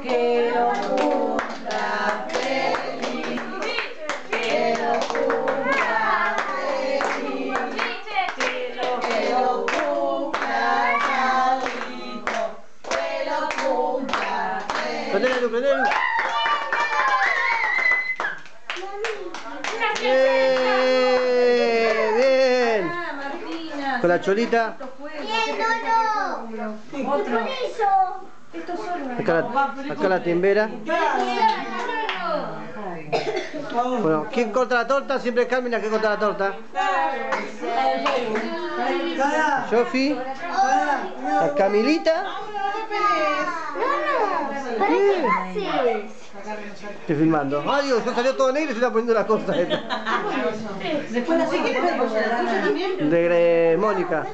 Que lo feliz. Que lo feliz. Que lo, que lo cumpla. Bien, bien. Ah, Martina. Con la cholita. Otro. Acá la, acá la timbera. Bueno, ¿quién corta la torta? Siempre es Carmen la que corta la torta. Sofi. La Camilita. Estoy filmando. Ay, Dios, yo salió todo negro y se está poniendo la cosa esta. Después la siguiente. De eh, Mónica.